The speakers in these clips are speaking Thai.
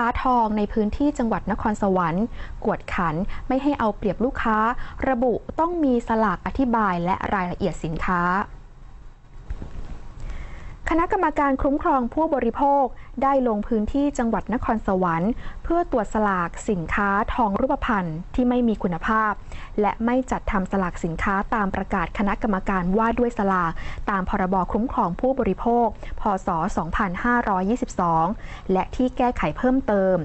ค้าทองในพื้นที่จังหวัดนครสวรรค์ กวดขันไม่ให้เอาเปรียบลูกค้า ระบุต้องมีสลากอธิบายและรายละเอียดสินค้า คณะกรรมการคุ้มครองผู้บริโภคได้ลงพื้นที่จังหวัดนครสวรรค์ เพื่อตรวจสลากสินค้าทองรูปพรรณที่ไม่มีคุณภาพ และไม่จัดทำสลากสินค้าตามประกาศคณะกรรมการว่าด้วยสลากตามพรบคุ้มครองผู้บริโภค พศ 2522 และที่แก้ไขเพิ่มเติม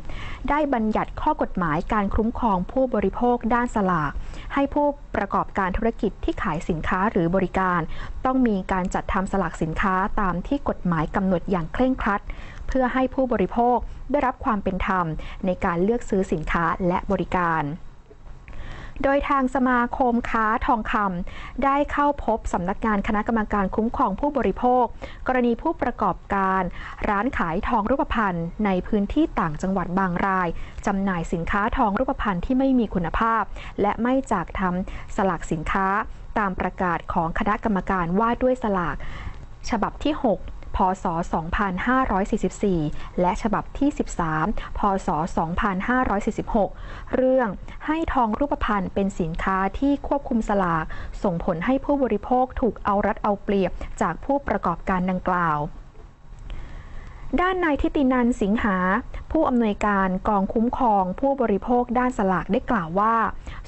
ได้บัญญัติข้อกฎหมายการคุ้มครองผู้บริโภคด้านสลาก ให้ผู้ประกอบการธุรกิจที่ขายสินค้าหรือบริการ ต้องมีการจัดทำสลากสินค้าตามที่ที่กฎหมายกำหนดอย่างเคร่งครัด เพื่อให้ผู้บริโภคได้รับความเป็นธรรมในการเลือกซื้อสินค้าและบริการโดยทางสมาคมค้าทองคำได้เข้าพบสำนักงานคณะกรรมการคุ้มครองผู้บริโภค กรณีผู้ประกอบการ ร้านขายทองรูปพรรณในพื้นที่ต่างจังหวัดบางรายจำหน่ายสินค้าทองรูปพรรณที่ไม่มีคุณภาพ และไม่จากทำสลากสินค้าตามประกาศของคณะกรรมการว่าด้วยสลาก ฉบับที่ 6 พศ 2544 และฉบับที่ 13 พศ 2546 เรื่องให้ทองรูปพรรณเป็นสินค้าที่ควบคุมสลาก ส่งผลให้ผู้บริโภคถูกเอารัดเอาเปรียบจากผู้ประกอบการดังกล่าวด้านนายทิตินันสิงหา ผู้อำนวยการกองคุ้มครองผู้บริโภคด้านสลากได้กล่าวว่า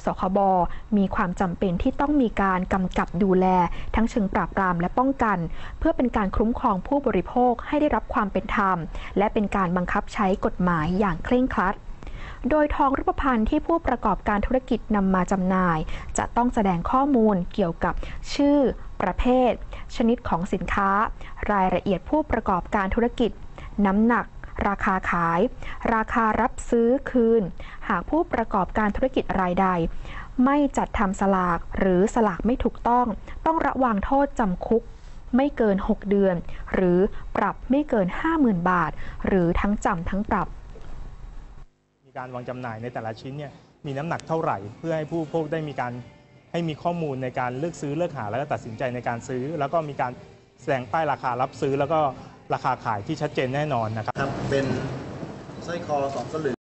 สคบ มีความจำเป็นที่ต้องมีการกำกับดูแล ทั้งเชิงปราบปรามและป้องกัน เพื่อเป็นการคุ้มครองผู้บริโภคให้ได้รับความเป็นธรรม และเป็นการบังคับใช้กฎหมายอย่างเคร่งครัดโดยทองรูปพรรณที่ผู้ประกอบการธุรกิจนำมาจำหน่าย จะต้องแสดงข้อมูลเกี่ยวกับชื่อ ประเภท ชนิดของสินค้า รายละเอียดผู้ประกอบการธุรกิจ น้ำหนัก ราคาขาย ราคารับซื้อคืน หากผู้ประกอบการธุรกิจรายใด ไม่จัดทำสลากหรือสลากไม่ถูกต้อง ต้องระวังโทษจำคุกไม่เกิน 6 เดือน หรือปรับไม่เกิน 50,000 บาท หรือทั้งจำทั้งปรับ มีการวางจำหน่ายในแต่ละชิ้นเนี่ยมีน้ำหนักเท่าไหร่ เพื่อให้ผู้บริโภคได้มีการให้มีข้อมูลในการเลือกซื้อเลือกหา แล้วก็ตัดสินใจในการซื้อ แล้วก็มีการแสดงป้ายราคารับซื้อ แล้วก็ราคาขายที่ชัดเจนแน่นอนนะครับ เป็นสร้อยคอสองสลึง